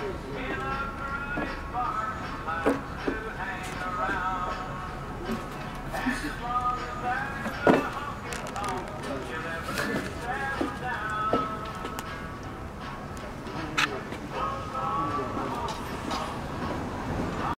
As long as that